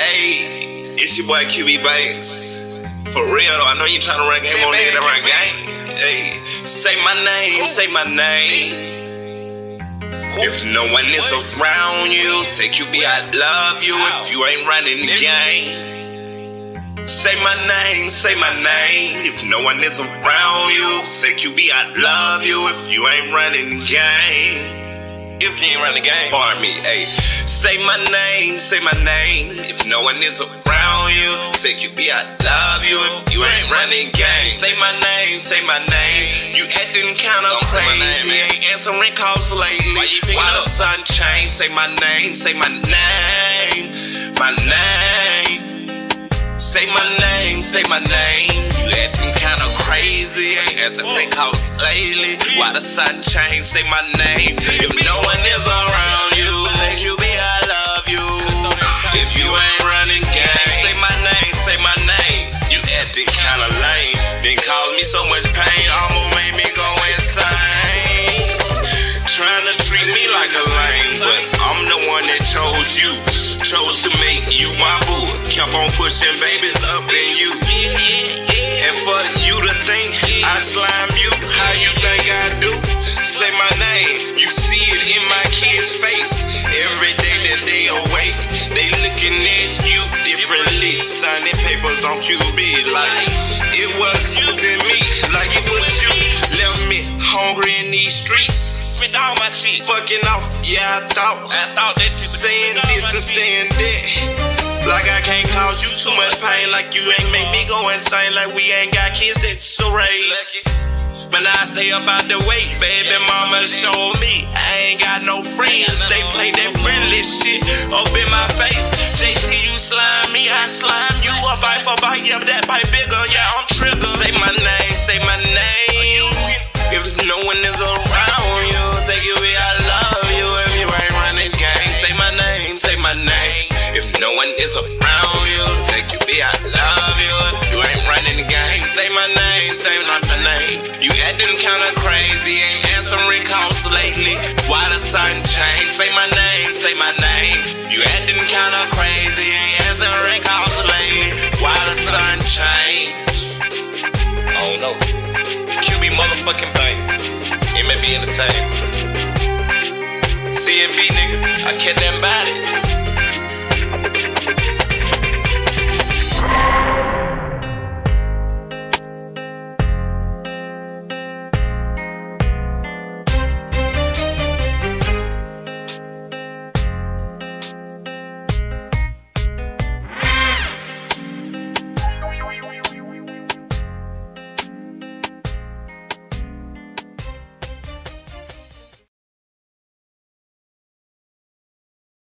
Hey, it's your boy QB Banks. For real though, I know you're trying to run game on nigga that run game. Hey, say my name, say my name. If no one is around you, say QB, I love you if you ain't running the game. Say my name, say my name. If no one is around you, say QB, I love you if you ain't running the game. If you ain't running the game. Pardon me, hey. Say my name, say my name. If no one is around you, say QB, I love you if you ain't running game. Say my name, say my name. You acting kinda Don't say my name, crazy. Ain't answering calls lately. Why you Why the sun changed? Say my name, say my name, my name. Say my name, say my name. You acting kinda crazy. Ain't answering calls lately. Why the sun changed? Say my name. If no one is around me so much pain, almost made me go insane. Trying to treat me like a lame, but I'm the one that chose you. Chose to make you my boo. Kept on pushing babies up in you. And for you to think I slime you, how you think I do? Say my name, you see it in my kids' face. Every day that they awake, they looking at you differently. Signing papers on QB like me, like it was you. Left me hungry in these streets. Spent all my shit. Fucking off, yeah, I thought. I thought that shit. Saying this and saying that. Like I can't cause you too much pain. Like you ain't make me go insane. Like we ain't got kids that to raise. But I stay up out the way, baby mama showed me I ain't got no friends. They play that friendly shit up in my face. JT, you slime me, I slime bite for bite, yeah, that bite bigger, yeah, I'm trigger. Say my name, say my name. If no one is around you, say QB I love you. If you ain't running game, say my name, say my name. If no one is around you, say QB I love you. If you ain't running the game, say my name, say not the name. You acting kinda crazy, ain't answering calls lately. Why the sun changed? Say my name, say my name. You acting kinda motherfucking banks. It may be entertainment. CMB nigga, I kept that body.